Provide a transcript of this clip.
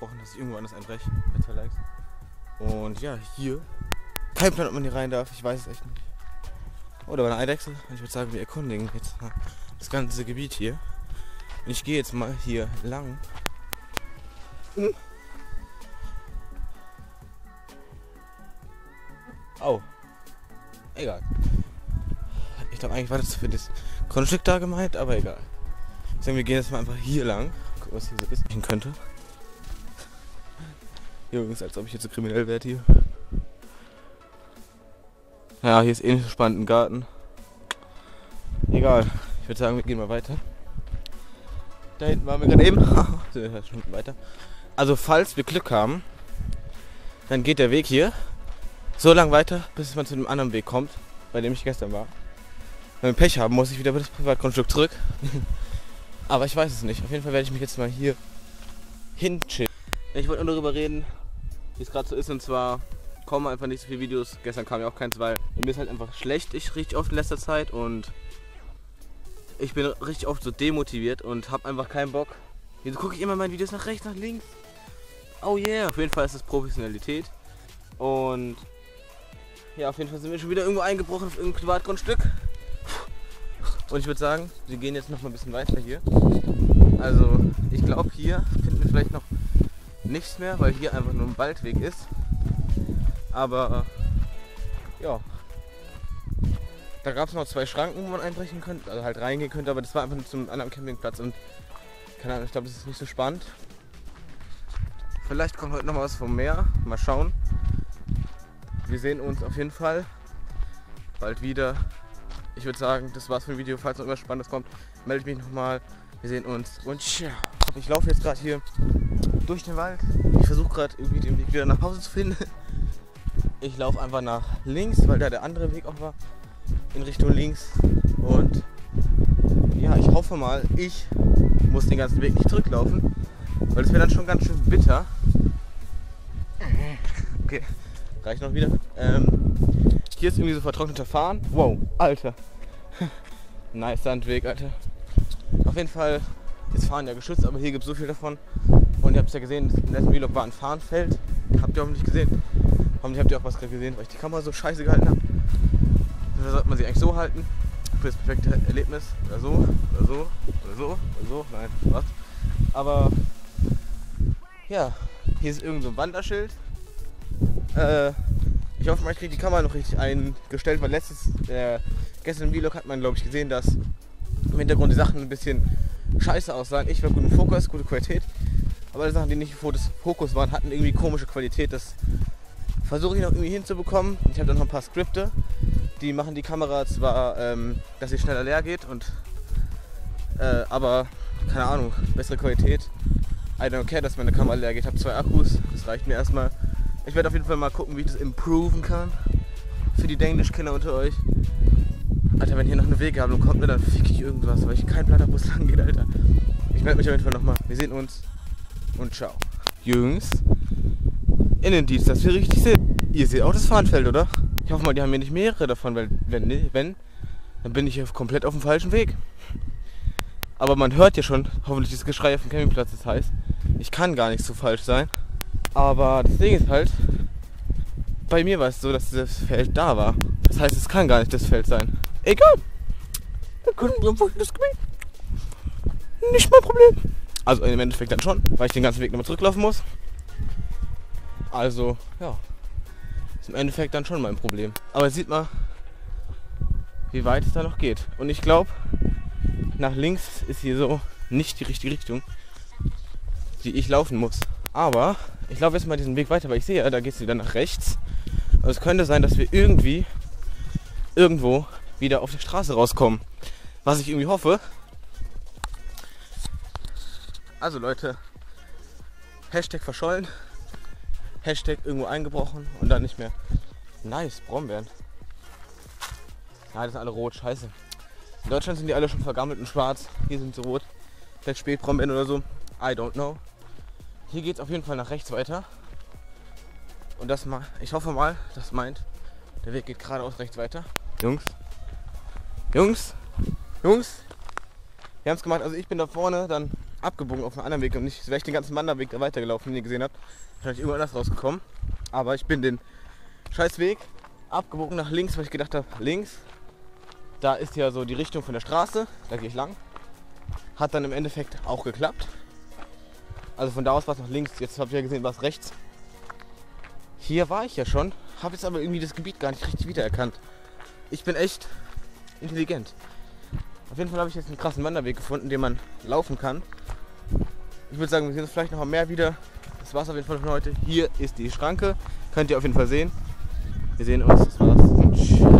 versprochen, dass ich irgendwo anders einbreche bei zwei Likes. Und ja, hier. Kein Plan, ob man hier rein darf. Ich weiß es echt nicht. Oh, da war eine Eidechse. Ich würde sagen, wir erkundigen jetzt das ganze Gebiet hier. Und ich gehe jetzt mal hier lang. Hm. Oh. Egal. Ich glaube, eigentlich war das für das Grundstück da gemeint, aber egal. Deswegen, wir gehen jetzt mal einfach hier lang. Gucken, was hier so ist. Ich könnte. Jungs, als ob ich jetzt so kriminell werde hier. Ja, hier ist eh nicht so spannend ein Garten. Egal. Ich würde sagen, wir gehen mal weiter. Da hinten waren wir gerade eben. schon weiter. Also, falls wir Glück haben, dann geht der Weg hier so lang weiter, bis man zu einem anderen Weg kommt, bei dem ich gestern war. Wenn wir Pech haben, muss ich wieder über das Privatgrundstück zurück. Aber ich weiß es nicht. Auf jeden Fall werde ich mich jetzt mal hier hinchillen. Ich wollte nur darüber reden, wie es gerade so ist. Und zwar kommen einfach nicht so viele Videos. Gestern kam ja auch keins, weil mir ist halt einfach schlecht. Ich richtig oft in letzter Zeit und ich bin richtig oft so demotiviert und habe einfach keinen Bock. Jetzt gucke ich immer meine Videos nach rechts, nach links. Oh yeah, auf jeden Fall ist es Professionalität. Und ja, auf jeden Fall sind wir schon wieder irgendwo eingebrochen auf irgendein Privatgrundstück. Und ich würde sagen, wir gehen jetzt noch mal ein bisschen weiter hier. Also, ich glaube, hier finden wir vielleicht noch nichts mehr, weil hier einfach nur ein Waldweg ist. Aber, ja. Da gab es noch zwei Schranken, wo man einbrechen könnte, also halt reingehen könnte, aber das war einfach nur zum anderen Campingplatz und keine Ahnung, ich glaube, das ist nicht so spannend. Vielleicht kommt heute noch mal was vom Meer. Mal schauen. Wir sehen uns auf jeden Fall bald wieder. Ich würde sagen, das war's für ein Video. Falls noch irgendwas Spannendes kommt, melde mich nochmal. Wir sehen uns und ciao. Ich laufe jetzt gerade hier durch den Wald. Ich versuche gerade irgendwie den Weg wieder nach Hause zu finden. Ich laufe einfach nach links, weil da der andere Weg auch war. In Richtung links. Und ja, ich hoffe mal, ich muss den ganzen Weg nicht zurücklaufen. Weil es wäre dann schon ganz schön bitter. Okay reicht noch wieder. Ähm, hier ist irgendwie so vertrockneter Fahren. Wow, Alter. nice Sandweg, Alter. Auf jeden Fall, ist Fahren ja geschützt, aber hier gibt es so viel davon. Und ihr habt es ja gesehen, im letzten Vlog war ein Fahrenfeld. Habt ihr nicht gesehen? Hoffentlich habt ihr auch was gesehen, weil ich die Kamera so scheiße gehalten habe. Da sollte man sie eigentlich so halten. Für das perfekte Erlebnis. Oder so, oder so, oder so, oder so. Nein, was? Aber ja, hier ist irgend so ein Wanderschild. Äh, ich hoffe mal, ich kriege die Kamera noch richtig eingestellt, weil letztes, äh, gestern im Vlog hat man, glaube ich, gesehen, dass im Hintergrund die Sachen ein bisschen scheiße aussahen. Ich war gut im Fokus, gute Qualität. Aber die Sachen, die nicht im Fokus waren, hatten irgendwie komische Qualität. Das versuche ich noch irgendwie hinzubekommen. Ich habe dann noch ein paar Skripte. Die machen die Kamera zwar, ähm, dass sie schneller leer geht und äh, aber keine Ahnung, bessere Qualität. I don't care, dass meine Kamera leer geht. Ich habe zwei Akkus, das reicht mir erstmal. Ich werde auf jeden Fall mal gucken, wie ich das improven kann. Für die Denglisch-Kenner unter euch. Alter, wenn hier noch eine und kommt mir, dann fick ich irgendwas, weil ich kein Blatt habe, wo es lang geht, Alter. Ich melde mich auf jeden Fall nochmal. Wir sehen uns und ciao. Jungs, Innendienst, dass wir richtig sind. Ihr seht auch das Fahnenfeld, oder? Ich hoffe mal, die haben hier nicht mehrere davon, weil wenn, wenn dann bin ich hier komplett auf dem falschen Weg. Aber man hört ja schon hoffentlich das Geschrei auf dem Campingplatz, das heißt, ich kann gar nicht so falsch sein. Aber das Ding ist halt, bei mir war es so, dass das Feld da war. Das heißt, es kann gar nicht das Feld sein. Egal. Dann können wir einfach das Gebiet. Nicht mein Problem. Also im Endeffekt dann schon, weil ich den ganzen Weg nochmal zurücklaufen muss. Also, ja. Ist im Endeffekt dann schon mein Problem. Aber sieht mal, wie weit es da noch geht. Und ich glaube, nach links ist hier so nicht die richtige Richtung, die ich laufen muss. Aber ich laufe jetzt mal diesen Weg weiter, weil ich sehe, da geht es wieder nach rechts. Und es könnte sein, dass wir irgendwie irgendwo wieder auf der Straße rauskommen. Was ich irgendwie hoffe. Also Leute, Hashtag verschollen, Hashtag irgendwo eingebrochen und dann nicht mehr. Nice, Brombeeren. Ja, die sind alle rot, scheiße. In Deutschland sind die alle schon vergammelt und schwarz. Hier sind sie rot. Vielleicht Spätbrombeeren oder so. I don't know. Hier geht es auf jeden Fall nach rechts weiter. Und das mal, ich hoffe mal, das meint, der Weg geht geradeaus rechts weiter. Jungs, Jungs, Jungs, wir haben es gemacht. Also ich bin da vorne, dann abgebogen auf einen anderen Weg und nicht, wäre ich den ganzen Wanderweg da weitergelaufen, den ihr gesehen habt, wäre ich irgendwo anders rausgekommen. Aber ich bin den Scheißweg abgebogen nach links, weil ich gedacht habe, links, da ist ja so die Richtung von der Straße, da gehe ich lang. Hat dann im Endeffekt auch geklappt. Also von da aus war es nach links, jetzt habt ihr ja gesehen, war es rechts. Hier war ich ja schon, habe jetzt aber irgendwie das Gebiet gar nicht richtig wiedererkannt. Ich bin echt intelligent. Auf jeden Fall habe ich jetzt einen krassen Wanderweg gefunden, den man laufen kann. Ich würde sagen, wir sehen uns vielleicht noch mehr wieder. Das war's auf jeden Fall von heute. Hier ist die Schranke. Könnt ihr auf jeden Fall sehen. Wir sehen uns. Das war's. Also